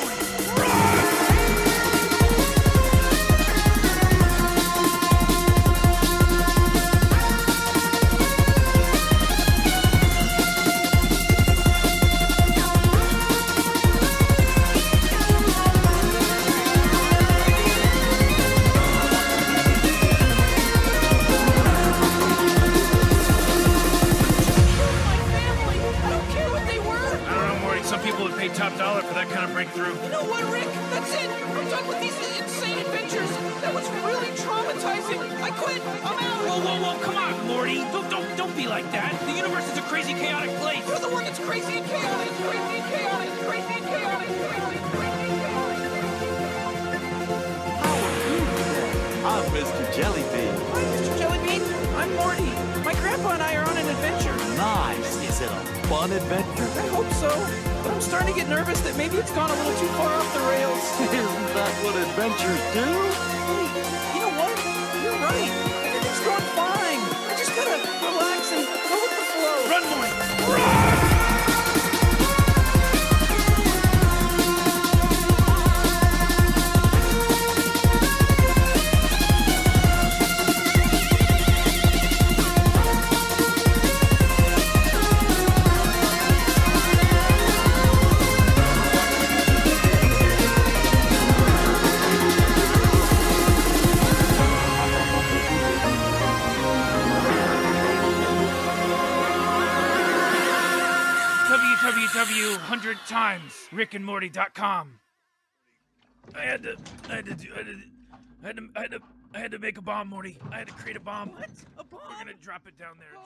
Boom. Through. You know what, Rick? That's it. I'm done with these insane adventures. That was really traumatizing. I quit. I'm out. Whoa, whoa, whoa! Come on, Morty. Don't, don't, don't be like that. The universe is a crazy, chaotic place. You're the one that's crazy and chaotic. Crazy and chaotic. Crazy and chaotic. Crazy, crazy and chaotic. How are you today? I'm Mr. Jellybean. Hi, Mr. Jellybean. I'm Morty. My grandpa and I are on an adventure. Nice. Is it a fun adventure? I hope so. Starting to get nervous that maybe it's gone a little too far off the rails. Isn't that what adventures do? W100 times rickandmorty.com. I had to, I had to do, I had to, I had to, I had to, I had to make a bomb, Morty. I had to create a bomb. What? A bomb? We're gonna drop it down there.